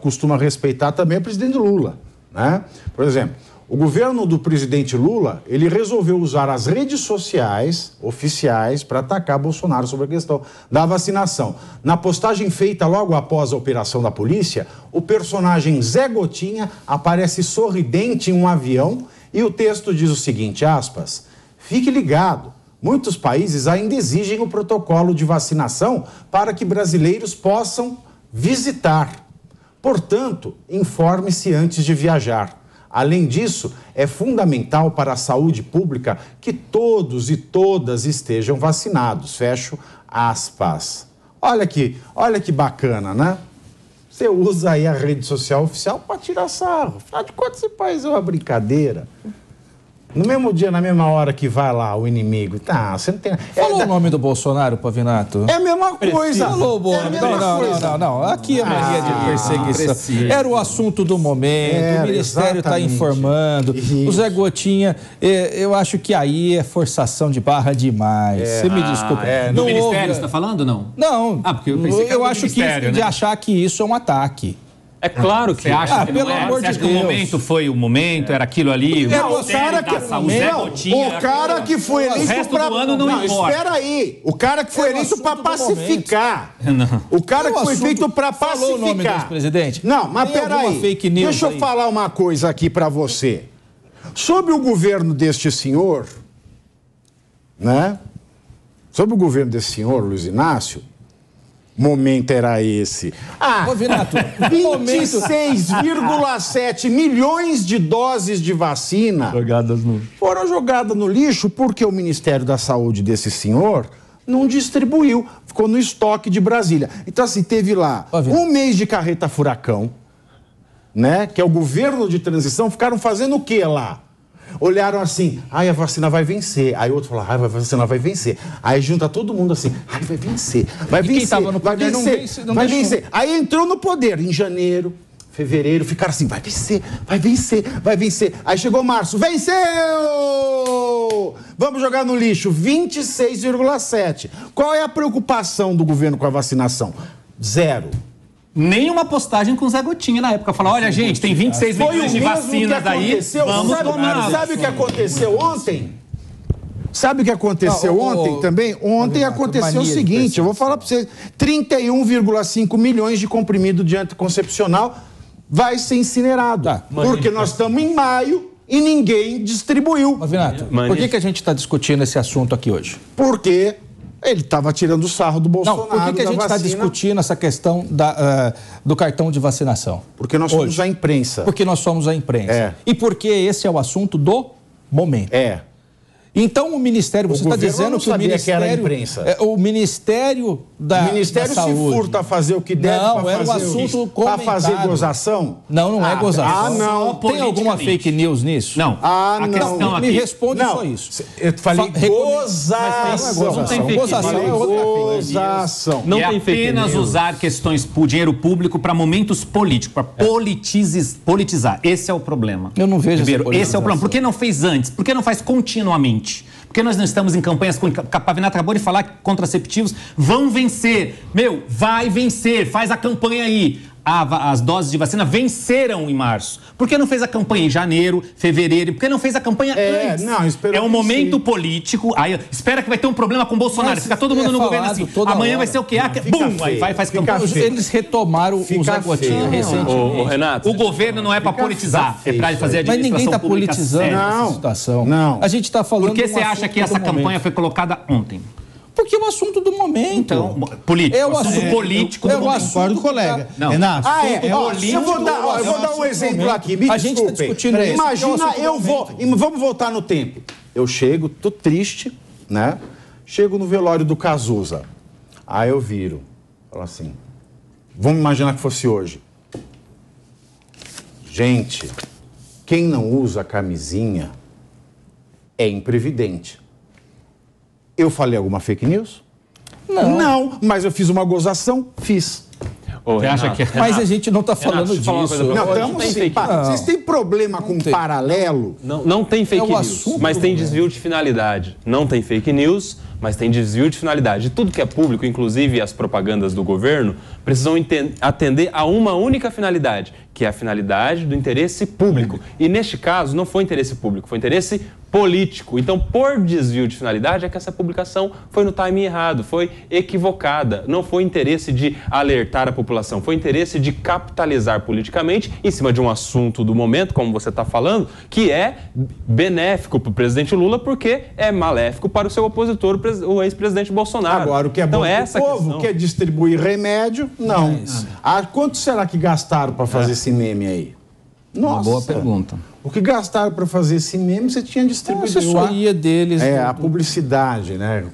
costuma respeitar também é o presidente Lula. Né? Por exemplo, o governo do presidente Lula, ele resolveu usar as redes sociais oficiais para atacar Bolsonaro sobre a questão da vacinação. Na postagem feita logo após a operação da polícia, o personagem Zé Gotinha aparece sorridente em um avião e o texto diz o seguinte, aspas, fique ligado, muitos países ainda exigem o protocolo de vacinação para que brasileiros possam visitar. Portanto, informe-se antes de viajar. Além disso, é fundamental para a saúde pública que todos e todas estejam vacinados. Fecho aspas. Olha que, olha que bacana, né? Você usa aí a rede social oficial para tirar sarro. Afinal de contas, esse país é uma brincadeira. No mesmo dia, na mesma hora que vai lá o inimigo, tá, você não tem. Falou é, o nome do Bolsonaro, Pavinato? É a mesma coisa. Falou, Boa. É não, não, não, não, não. Aqui é mania de perseguição. Era o assunto do momento, Era, o Ministério está informando. Isso. O Zé Gotinha, é, eu acho que aí é forçação de barra demais. É. Você me desculpa. Ah, é. No Ministério você está falando, não? Não. Ah, porque eu pensei que Eu acho que né? de achar que isso é um ataque. É claro que. Você acha ah, que pelo é? amor Você acha de Deus. que o momento foi o momento, era aquilo ali? É, o cara que, não, o cara que foi eleito para. ano não, não importa. Espera aí. O cara que foi é eleito para pacificar. Não. O cara é que foi feito para pacificar. Falou o nome do presidente? Não, mas peraí. Deixa eu aí. falar uma coisa aqui para você. Sob o governo deste senhor, né? Sob o governo desse senhor, Luiz Inácio, momento era esse? Ah, Ô, Vinato, 26,7 milhões de doses de vacina jogadas no... foram jogadas no lixo porque o Ministério da Saúde desse senhor não distribuiu, ficou no estoque de Brasília. Então, assim, teve lá um mês de carreta furacão, né? Que é o governo de transição, ficaram fazendo o quê lá? Olharam assim, ai, a vacina vai vencer. Aí outro falou, ai, a vacina vai vencer. Aí junta todo mundo assim, ai, vai vencer, vai vencer, tava no vai vencer, não vence, não vai deixou. vencer. Aí entrou no poder em janeiro, fevereiro, ficaram assim, vai vencer, vai vencer, vai vencer. Aí chegou março, venceu! Vamos jogar no lixo, 26,7. Qual é a preocupação do governo com a vacinação? Zero nenhuma postagem com o Zé Gotinha na época. Falar, olha, gente, tem 26 milhões de vacinas aí, vamos sabe, tomar. Sabe o que aconteceu ontem? Sabe o que aconteceu não, ontem oh, também? Ontem aconteceu o seguinte, eu vou falar para vocês, 31,5 milhões de comprimido de anticoncepcional vai ser incinerado. Tá, porque nós estamos em maio e ninguém distribuiu. Mas, Vinato, por que, que a gente está discutindo esse assunto aqui hoje? Porque ele estava tirando sarro do Bolsonaro. Não, por que, que a gente está discutindo essa questão da, uh, do cartão de vacinação? Porque nós somos Hoje. a imprensa. Porque nós somos a imprensa. É. E porque esse é o assunto do momento. É. Então o Ministério, você está dizendo que o Ministério, que imprensa. É, o Ministério da, o Ministério da Saúde, se furta a fazer o que deve não, era um assunto para fazer gozação? Não, não é ah, é gozação. Ah, não. Tem alguma fake news nisso? Não. Ah, a não. não. Aqui... Me responde não. só isso. Eu falei Fa gozação. Não tem gozação. É gozação. Não tem fake apenas usar questões, dinheiro público para momentos políticos, para politizar. Esse é o problema. Eu não vejo Ribeiro, esse é o problema. Por que não fez antes? Por que não faz continuamente? Porque nós não estamos em campanhas com. A Pavinato acabou de falar que contraceptivos vão vencer. Meu, vai vencer. Faz a campanha aí a, as doses de vacina venceram em março. Por que não fez a campanha em janeiro, fevereiro? Por que não fez a campanha é, antes? Não, é um momento sim. político. Aí espera que vai ter um problema com o Bolsonaro. Mas Fica todo mundo é no governo assim. Amanhã hora. vai ser o quê? Ah, bum! Feio. Aí vai, faz campanha. Feio. Eles retomaram Fica o Zé Gotinha recentemente. O, o, Renato. O governo não é para politizar, é para fazer a Mas ninguém está politizando não, essa situação. Não. A gente está falando. Por que você acha que essa campanha foi colocada ontem? Porque é o assunto do momento. Então, político. É o assunto é, político é, do momento. Concordo, colega. Não. Renato, ah, é, é ó, eu vou dar, ó, eu vou dar um exemplo aqui. Me a gente está discutindo isso. Imagina, eu vou. Vamos voltar no tempo. Eu chego, tô triste, né? Chego no velório do Cazuza. Aí eu viro. Falo assim. Vamos imaginar que fosse hoje. Gente, quem não usa camisinha é imprevidente. Eu falei alguma fake news? Não. Não, mas eu fiz uma gozação? Fiz. Ô, Você acha que... Mas a gente não está falando Renato, disso. Não, estamos sim. Não. Vocês têm problema com paralelo? Não, não tem fake é news, mas tem desvio de finalidade. Não tem fake news, mas tem desvio de finalidade. Tudo que é público, inclusive as propagandas do governo, precisam atender a uma única finalidade, que é a finalidade do interesse público. E neste caso, não foi interesse público, foi interesse político. Então, por desvio de finalidade, é que essa publicação foi no timing errado, foi equivocada. Não foi interesse de alertar a população, foi interesse de capitalizar politicamente em cima de um assunto do momento, como você está falando, que é benéfico para o presidente Lula, porque é maléfico para o seu opositor, o ex-presidente Bolsonaro. Agora, o que é então, bom essa o povo questão... quer distribuir remédio, não. É ah, quanto será que gastaram para fazer é. esse meme aí? Nossa. Uma boa pergunta. O que gastaram para fazer esse meme, você tinha distribuído. A assessoria deles. É, a publicidade, né? Com